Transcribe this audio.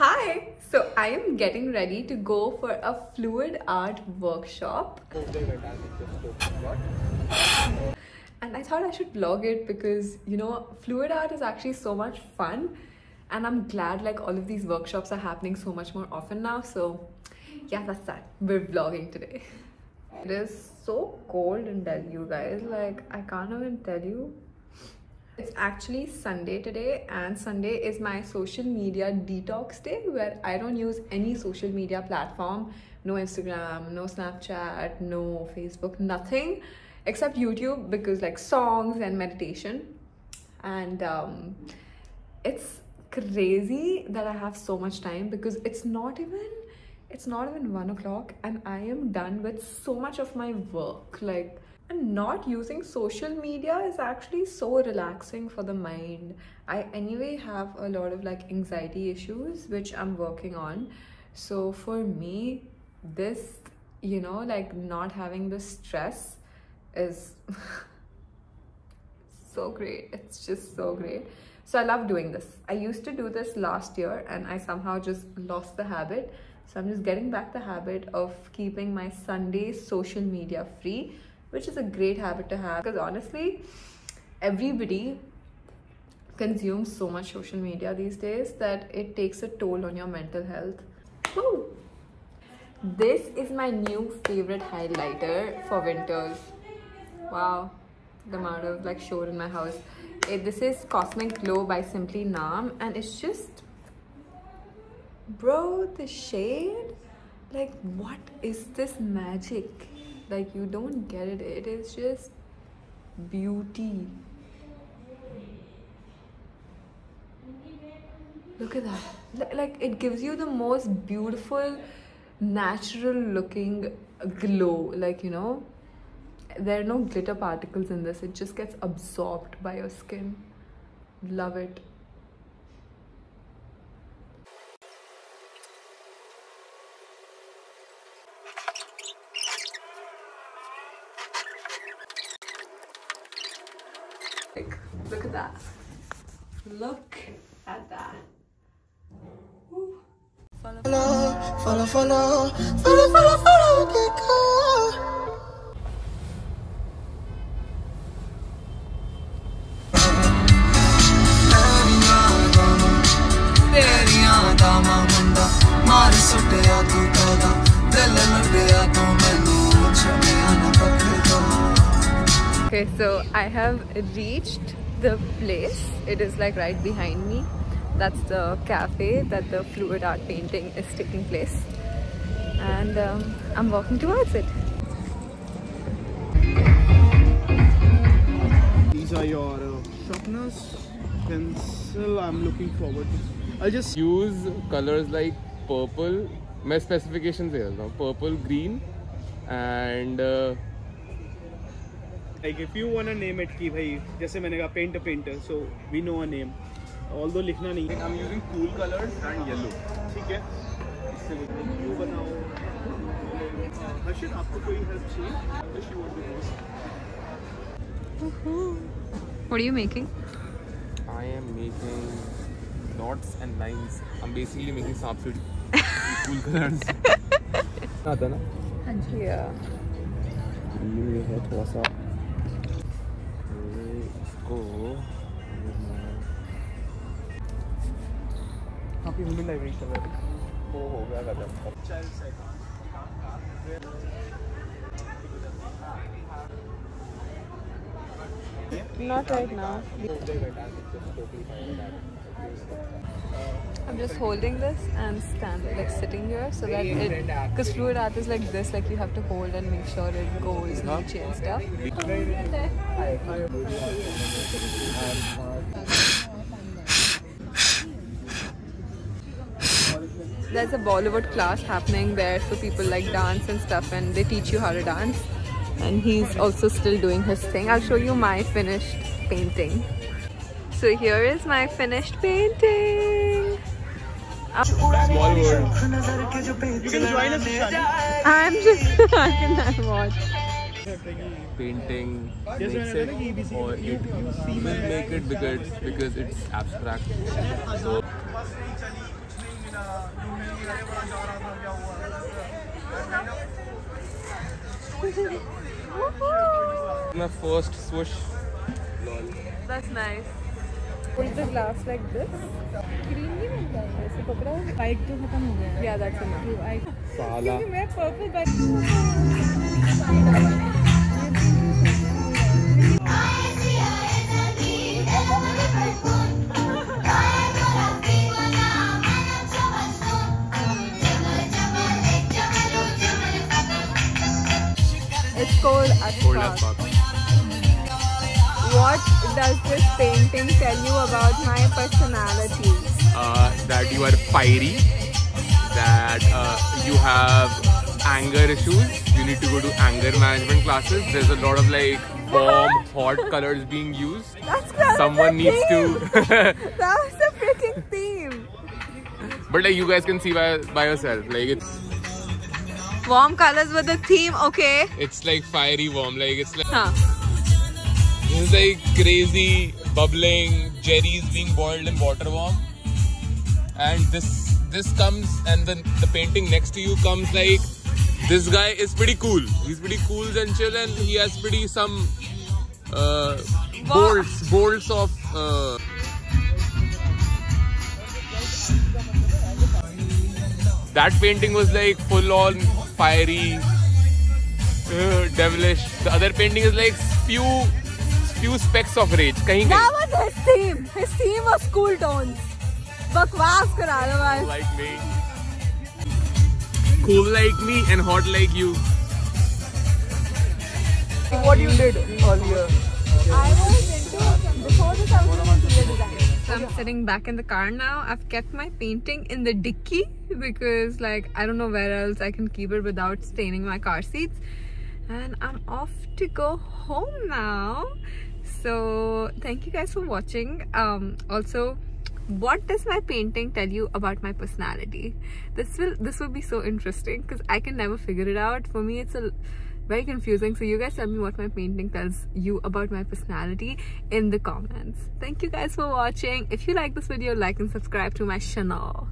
Hi! So I am getting ready to go for a fluid art workshop. And I thought I should vlog it because you know, fluid art is actually so much fun. And I'm glad like all of these workshops are happening so much more often now. So yeah, that's that. We're vlogging today. It is so cold in Delhi, you guys. Like, I can't even tell you. It's actually Sunday today, and Sunday is my social media detox day where I don't use any social media platform no Instagram, no Snapchat, no Facebook, nothing except YouTube because, like, songs and meditation. And um, it's crazy that I have so much time because it's not even it's not even one o'clock and I am done with so much of my work. Like, and not using social media is actually so relaxing for the mind. I anyway have a lot of like anxiety issues, which I'm working on. So for me, this, you know, like not having the stress is so great. It's just so great. So I love doing this. I used to do this last year and I somehow just lost the habit so I'm just getting back the habit of keeping my Sunday social media free, which is a great habit to have because honestly, everybody consumes so much social media these days that it takes a toll on your mental health. Woo! This is my new favorite highlighter for winters. Wow, the amount of like showed in my house. It, this is Cosmic Glow by Simply Nam and it's just bro the shade like what is this magic like you don't get it. It is just beauty. Look at that. Like it gives you the most beautiful natural looking glow. Like you know there are no glitter particles in this. It just gets absorbed by your skin. Love it Like, look at that. Look at that. Follow, follow, follow, follow, follow, follow, follow, get go. ਮਾਰ Okay, so I have reached the place. It is like right behind me. That's the cafe that the fluid art painting is taking place. And um, I'm walking towards it. These are your uh, sharpeners, pencil. I'm looking forward to. I'll just use colors like purple. My specifications here now purple, green, and uh, like if you want name it की भाई जैसे मैंने कहा paint uh so we know a name although लिखना नहीं I am using cool colours and yellow ठीक है। What are you making I am making dots and lines I am basically making सांप सीढ़ी आता ना हाँ जी ये है थोड़ा सा इसको happy human library color वो हो गया खत्म Not right now. I'm just holding this and standing, like sitting here so that it, because fluid art is like this, like you have to hold and make sure it goes each and stuff. There's a Bollywood class happening there, so people like dance and stuff, and they teach you how to dance. And he's also still doing his thing. I'll show you my finished painting. So here is my finished painting. Small world. You can join us, Shani. I'm just, I can watch. Painting makes it, or it will make it because, because it's abstract. So, My first swoosh. That's nice. Put the glass like this. Green नहीं बनता है ऐसे पकड़ा white तो खत्म हो गया Yeah, that's enough. White Sala. मैं purple white It's called Cold Ashfaq. as fuck. What does this painting tell you about my personality? Uh, that you are fiery. That uh, you have anger issues. You need to go to anger management classes. There's a lot of like warm, hot colors being used. That's Someone needs theme. to. That's the freaking theme. but like you guys can see by by yourself. Like it's Warm colors with the theme. Okay. it's like fiery warm. Like it's like Huh. It's like crazy bubbling jerries being boiled in water warm. And this this comes and then the painting next to you comes like this guy is pretty cool. He's pretty cool and chill and he has pretty some uh, bolts bolts of uh, that painting was like full on fiery uh, devilish the other painting is like spew few specks of rage. Kahin that was his theme. His theme was cool tones. Bakwas kara Like me. Cool like me and hot like you. What you did earlier? I was into before this. I was into interior design. So I'm sitting back in the car now. I've kept my painting in the dicky because like I don't know where else I can keep it without staining my car seats and I'm off to go home now so thank you guys for watching. Um, also, what does my painting tell you about my personality? This will this will be so interesting because I can never figure it out. For me, it's a very confusing. So you guys tell me what my painting tells you about my personality in the comments. Thank you guys for watching. If you like this video, like and subscribe to my channel.